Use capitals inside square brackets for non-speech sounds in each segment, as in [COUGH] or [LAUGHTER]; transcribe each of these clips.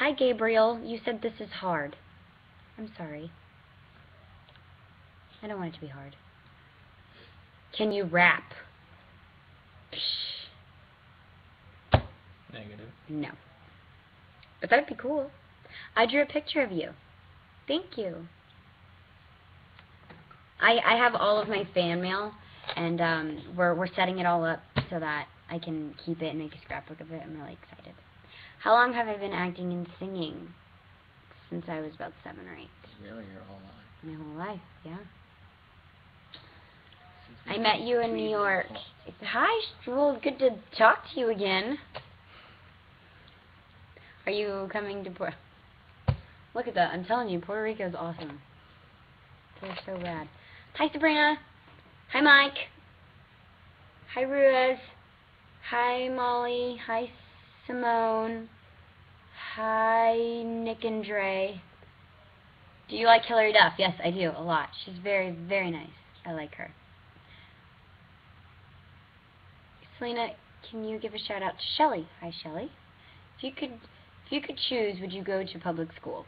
Hi, Gabriel. You said this is hard. I'm sorry. I don't want it to be hard. Can you rap? Psh, Negative. no. But that'd be cool. I drew a picture of you. Thank you. I I have all of my fan mail, and um, we're we're setting it all up so that I can keep it and make a scrapbook of it. I'm really excited. How long have I been acting and singing? Since I was about seven or eight. Really, your whole life. My whole life, yeah. I met you in New York. Hi, well, good to talk to you again. Are you coming to Puerto? Look at that! I'm telling you, Puerto Rico is awesome. They're so rad. Hi, Sabrina. Hi, Mike. Hi, Ruiz. Hi, Molly. Hi, Simone. Hi, Nick and Dre. Do you like Hilary Duff? Yes, I do a lot. She's very, very nice. I like her. Selena, can you give a shout out to Shelly? Hi, Shelly. If you could, if you could choose, would you go to public school?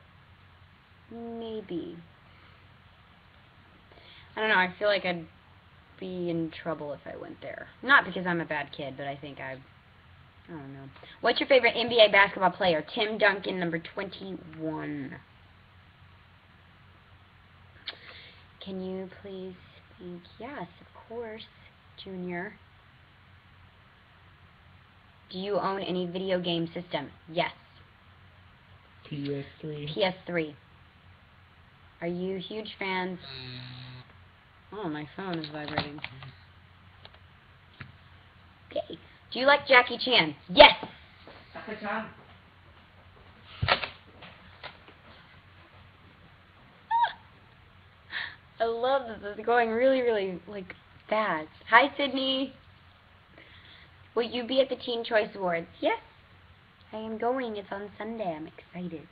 Maybe. I don't know. I feel like I'd be in trouble if I went there. Not because I'm a bad kid, but I think I. I don't know. What's your favorite NBA basketball player? Tim Duncan, number 21. Can you please speak? Yes, of course, Junior. Do you own any video game system? Yes. PS3. PS3. Are you huge fans? Mm. Oh, my phone is vibrating. Okay. Do you like Jackie Chan? Yes. I love this. This is going really, really like fast. Hi, Sydney. Will you be at the Teen Choice Awards? Yes. I am going. It's on Sunday. I'm excited.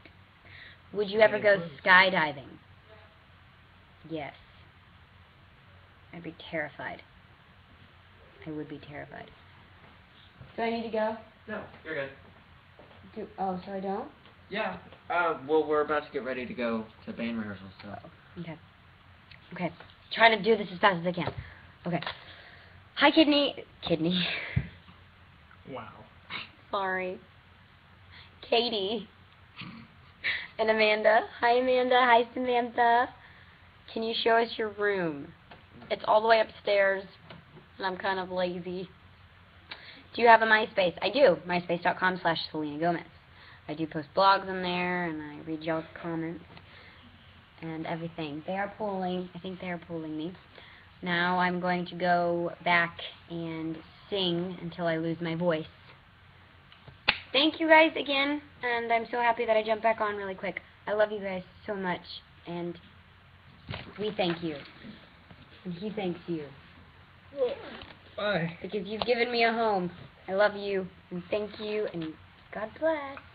Would you ever go skydiving? Yes. I'd be terrified. I would be terrified. Do I need to go? No, you're good. Do, oh, so I don't? Yeah. Uh, well, we're about to get ready to go to band rehearsal, so. Okay. Okay. Trying to do this as fast as I can. Okay. Hi, Kidney. Kidney. [LAUGHS] Wow. Sorry. Katie. And Amanda. Hi, Amanda. Hi, Samantha. Can you show us your room? It's all the way upstairs, and I'm kind of lazy. Do you have a MySpace? I do. MySpace.com slash Selena Gomez. I do post blogs on there, and I read y'all's comments and everything. They are pulling. I think they are pulling me. Now I'm going to go back and sing until I lose my voice. Thank you guys again, and I'm so happy that I jumped back on really quick. I love you guys so much, and we thank you. And he thanks you. Bye. Because you've given me a home. I love you, and thank you, and God bless.